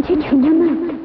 you know